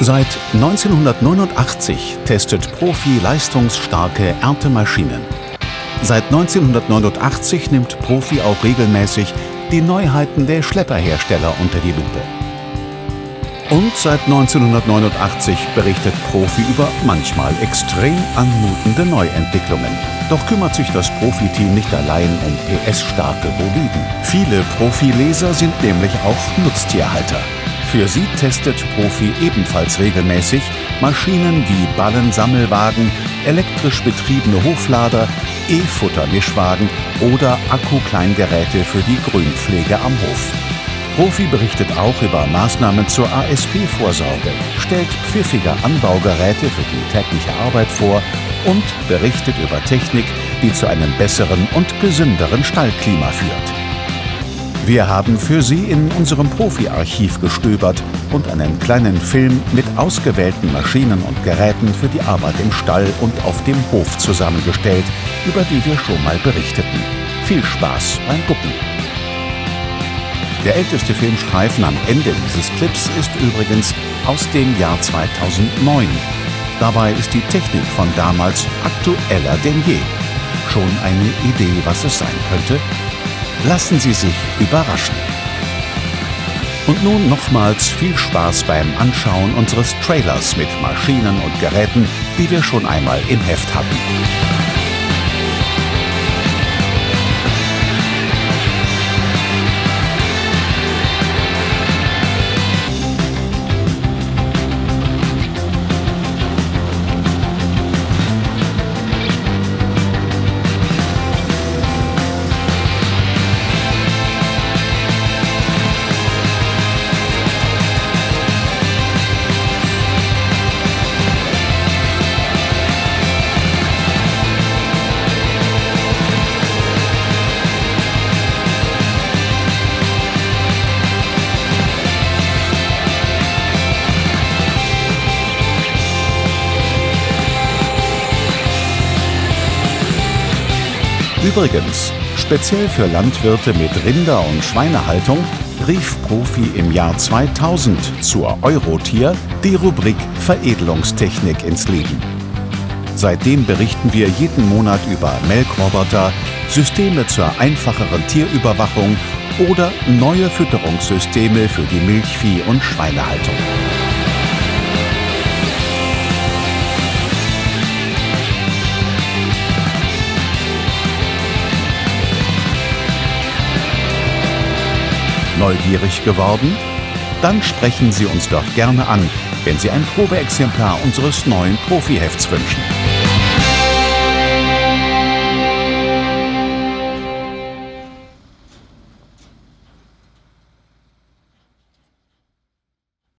Seit 1989 testet Profi leistungsstarke Erntemaschinen. Seit 1989 nimmt Profi auch regelmäßig die Neuheiten der Schlepperhersteller unter die Lupe. Und seit 1989 berichtet Profi über manchmal extrem anmutende Neuentwicklungen. Doch kümmert sich das Profiteam nicht allein um PS-starke Boliden. Viele Profileser sind nämlich auch Nutztierhalter. Für sie testet Profi ebenfalls regelmäßig Maschinen wie Ballensammelwagen, elektrisch betriebene Hoflader, E-Futter-Mischwagen oder Akkukleingeräte für die Grünpflege am Hof. Profi berichtet auch über Maßnahmen zur ASP-Vorsorge, stellt pfiffige Anbaugeräte für die tägliche Arbeit vor und berichtet über Technik, die zu einem besseren und gesünderen Stallklima führt. Wir haben für Sie in unserem Profi-Archiv gestöbert und einen kleinen Film mit ausgewählten Maschinen und Geräten für die Arbeit im Stall und auf dem Hof zusammengestellt, über die wir schon mal berichteten. Viel Spaß beim Gucken! Der älteste Filmstreifen am Ende dieses Clips ist übrigens aus dem Jahr 2009. Dabei ist die Technik von damals aktueller denn je. Schon eine Idee, was es sein könnte? Lassen Sie sich überraschen. Und nun nochmals viel Spaß beim Anschauen unseres Trailers mit Maschinen und Geräten, die wir schon einmal im Heft hatten. Übrigens, speziell für Landwirte mit Rinder- und Schweinehaltung rief Profi im Jahr 2000 zur Eurotier die Rubrik Veredelungstechnik ins Leben. Seitdem berichten wir jeden Monat über Melkroboter, Systeme zur einfacheren Tierüberwachung oder neue Fütterungssysteme für die Milchvieh- und Schweinehaltung. Neugierig geworden? Dann sprechen Sie uns doch gerne an, wenn Sie ein Probeexemplar unseres neuen Profihefts wünschen.